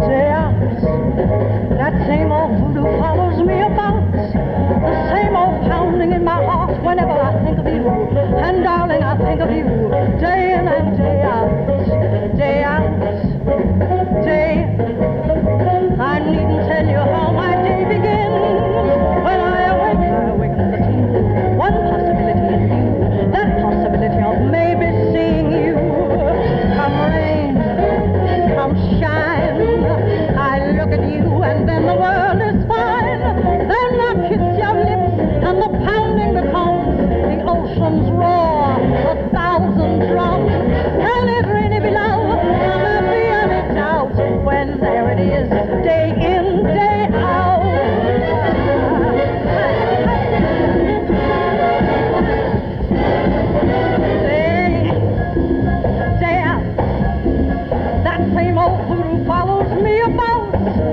death. That same old voodoo follows me about. The same old pounding in my heart whenever I think of you. Thank you.